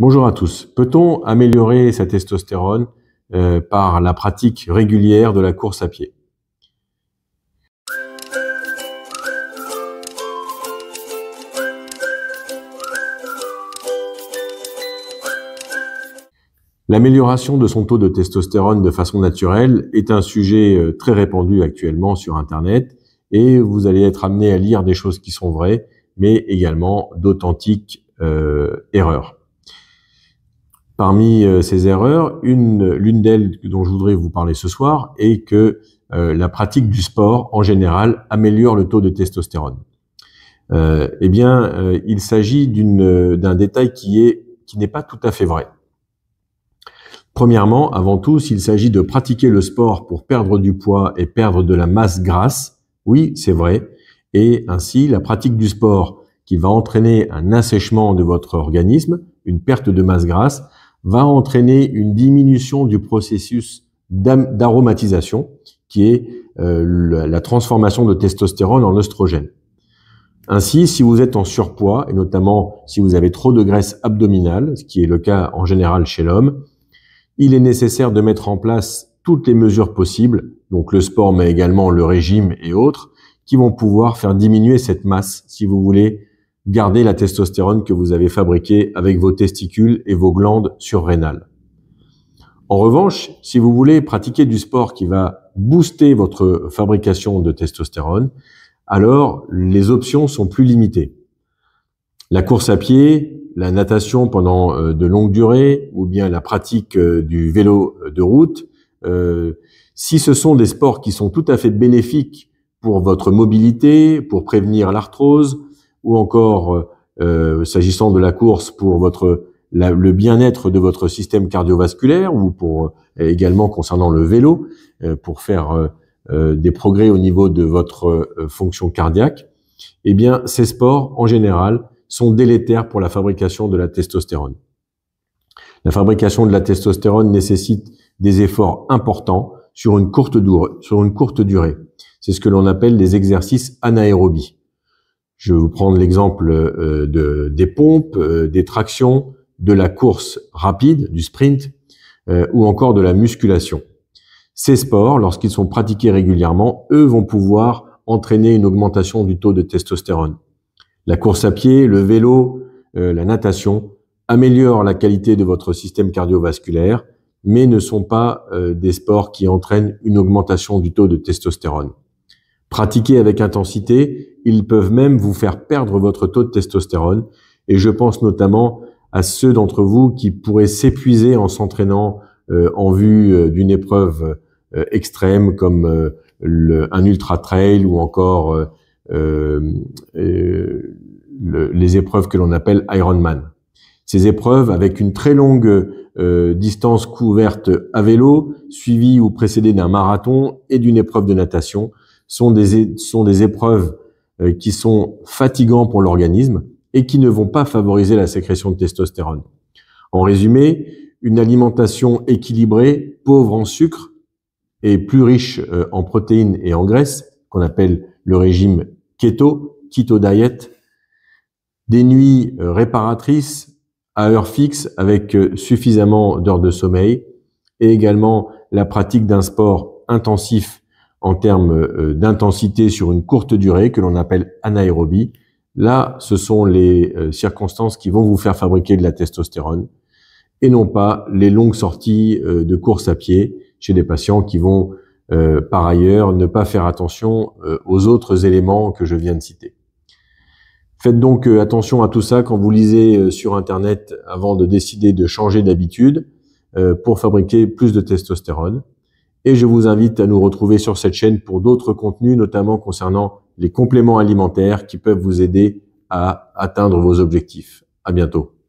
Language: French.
Bonjour à tous. Peut-on améliorer sa testostérone euh, par la pratique régulière de la course à pied? L'amélioration de son taux de testostérone de façon naturelle est un sujet euh, très répandu actuellement sur Internet et vous allez être amené à lire des choses qui sont vraies, mais également d'authentiques euh, erreurs. Parmi euh, ces erreurs, une, l'une d'elles dont je voudrais vous parler ce soir est que euh, la pratique du sport en général améliore le taux de testostérone. Euh, eh bien, il s'agit d'un détail qui n'est pas tout à fait vrai. Premièrement, avant tout, s'il s'agit de pratiquer le sport pour perdre du poids et perdre de la masse grasse, oui, c'est vrai. Et ainsi, la pratique du sport qui va entraîner un assèchement de votre organisme, une perte de masse grasse, va entraîner une diminution du processus d'aromatisation, qui est euh, la transformation de testostérone en oestrogène. Ainsi, si vous êtes en surpoids, et notamment si vous avez trop de graisse abdominale, ce qui est le cas en général chez l'homme, il est nécessaire de mettre en place toutes les mesures possibles, donc le sport, mais également le régime et autres, qui vont pouvoir faire diminuer cette masse si vous voulez Gardez la testostérone que vous avez fabriquée avec vos testicules et vos glandes surrénales. En revanche, si vous voulez pratiquer du sport qui va booster votre fabrication de testostérone, alors les options sont plus limitées. La course à pied, la natation pendant euh, de longues durées ou bien la pratique euh, du vélo de route, euh, si ce sont des sports qui sont tout à fait bénéfiques pour votre mobilité, pour prévenir l'arthrose, ou encore euh, euh, s'agissant de la course pour le bien-être de votre système cardiovasculaire ou pour euh, également concernant le vélo pour faire des progrès au niveau de votre fonction cardiaque, eh bien ces sports en général sont délétères pour la fabrication de la testostérone. La fabrication de la testostérone nécessite des efforts importants sur une courte, durée. Sur une courte durée. C'est ce que l'on appelle les exercices anaérobies. Je vais vous prendre l'exemple euh, de, des pompes, euh, des tractions, de la course rapide, du sprint, euh, ou encore de la musculation. Ces sports, lorsqu'ils sont pratiqués régulièrement, eux vont pouvoir entraîner une augmentation du taux de testostérone. La course à pied, le vélo, la natation améliorent la qualité de votre système cardiovasculaire, mais ne sont pas des sports qui entraînent une augmentation du taux de testostérone. Pratiqués avec intensité, ils peuvent même vous faire perdre votre taux de testostérone. Et je pense notamment à ceux d'entre vous qui pourraient s'épuiser en s'entraînant euh, en vue euh, d'une épreuve euh, extrême comme le, un ultra trail ou encore les épreuves que l'on appelle Ironman. Ces épreuves avec une très longue distance couverte à vélo, suivie ou précédée d'un marathon et d'une épreuve de natation, sont des, sont des épreuves euh, qui sont fatigants pour l'organisme et qui ne vont pas favoriser la sécrétion de testostérone. En résumé, une alimentation équilibrée, pauvre en sucre et plus riche euh, en protéines et en graisses, qu'on appelle le régime keto, keto diet, des nuits euh, réparatrices à heure fixe avec suffisamment d'heures de sommeil et également la pratique d'un sport intensif en termes euh, d'intensité sur une courte durée que l'on appelle anaérobie. Là, ce sont les euh, circonstances qui vont vous faire fabriquer de la testostérone et non pas les longues sorties euh, de course à pied chez des patients qui vont par ailleurs ne pas faire attention aux autres éléments que je viens de citer. Faites donc attention à tout ça quand vous lisez sur Internet avant de décider de changer d'habitude pour fabriquer plus de testostérone et je vous invite à nous retrouver sur cette chaîne pour d'autres contenus, notamment concernant les compléments alimentaires qui peuvent vous aider à atteindre vos objectifs. À bientôt.